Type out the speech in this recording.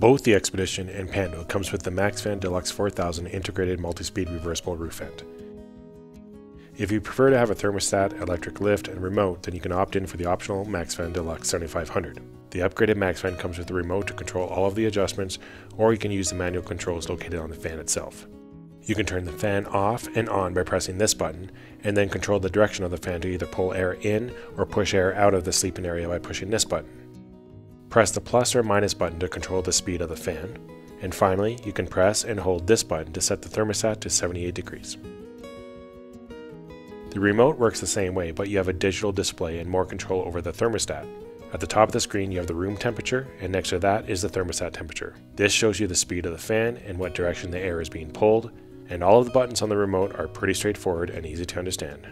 Both the Expedition and Pando comes with the MaxxFan Deluxe 4000 integrated multi-speed reversible roof vent. If you prefer to have a thermostat, electric lift, and remote, then you can opt in for the optional MaxxFan Deluxe 7500. The upgraded MaxxFan comes with a remote to control all of the adjustments, or you can use the manual controls located on the fan itself. You can turn the fan off and on by pressing this button, and then control the direction of the fan to either pull air in or push air out of the sleeping area by pushing this button. Press the plus or minus button to control the speed of the fan, and finally, you can press and hold this button to set the thermostat to 78 degrees. The remote works the same way, but you have a digital display and more control over the thermostat. At the top of the screen, you have the room temperature, and next to that is the thermostat temperature. This shows you the speed of the fan and what direction the air is being pulled, and all of the buttons on the remote are pretty straightforward and easy to understand.